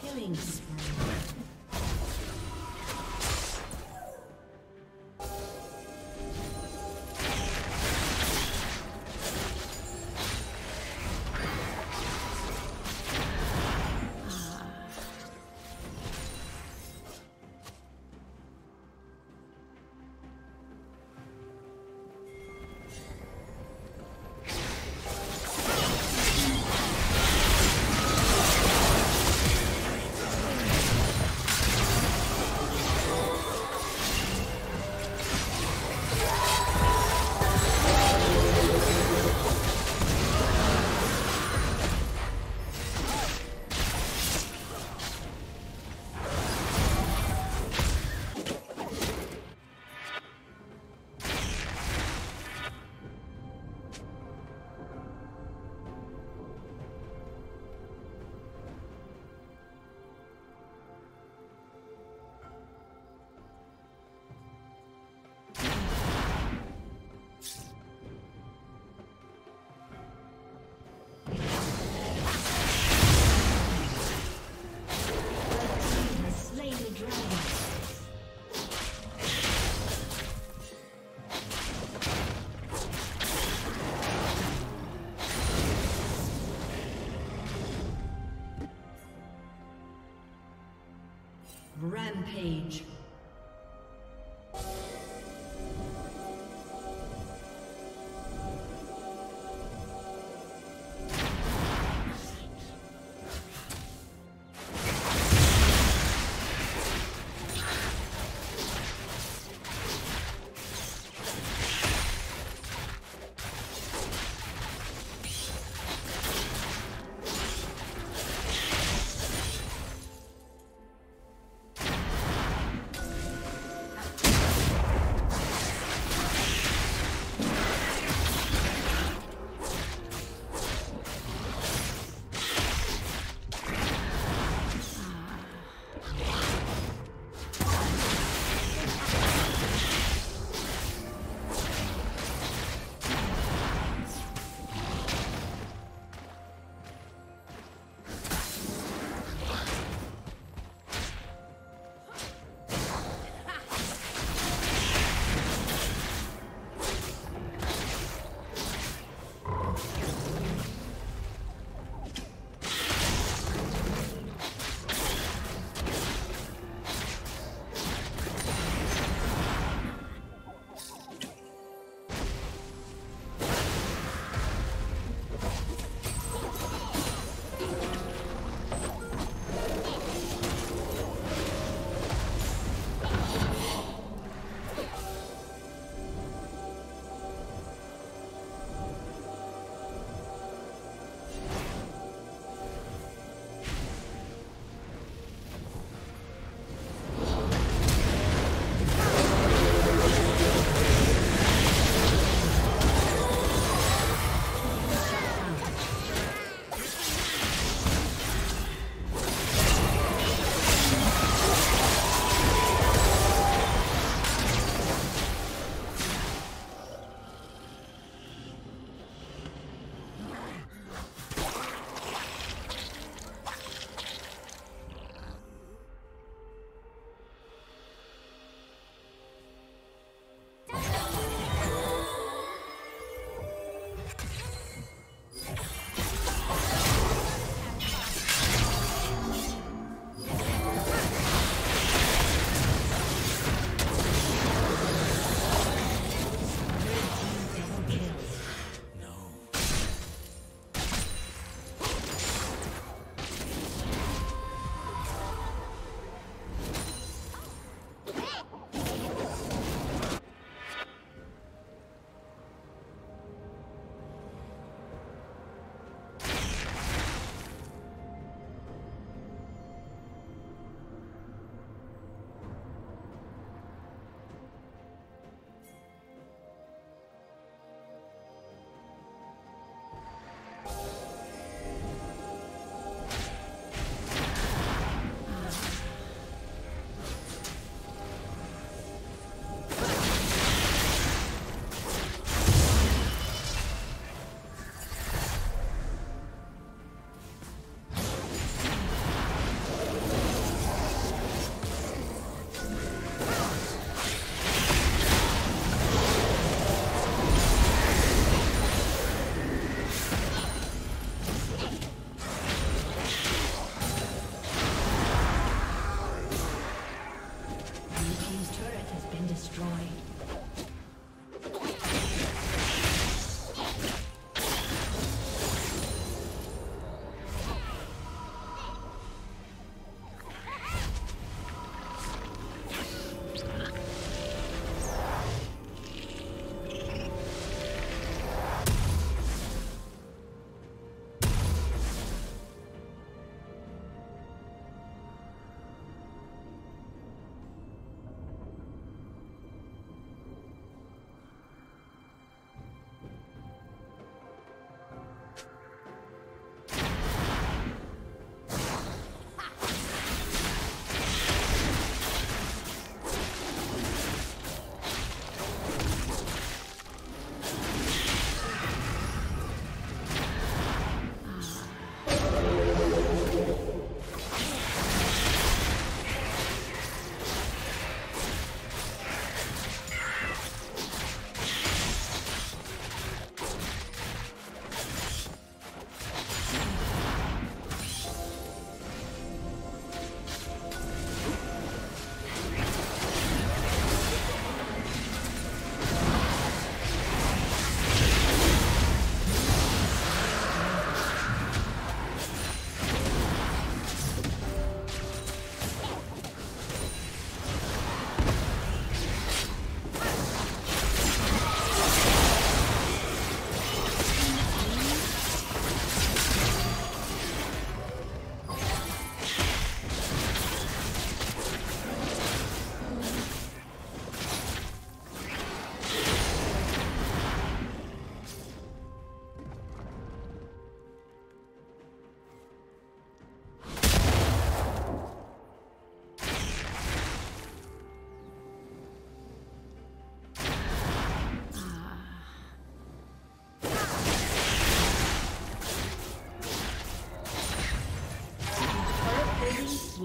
Killing spree. page.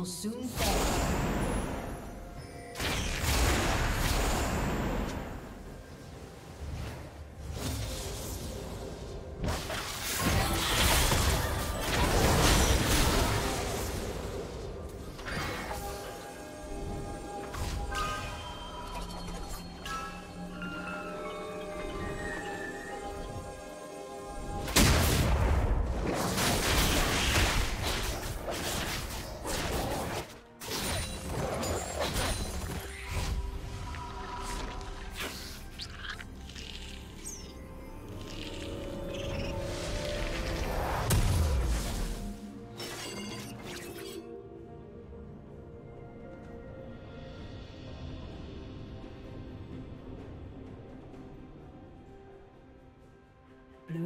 Soon fall.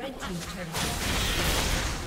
Red team's turret.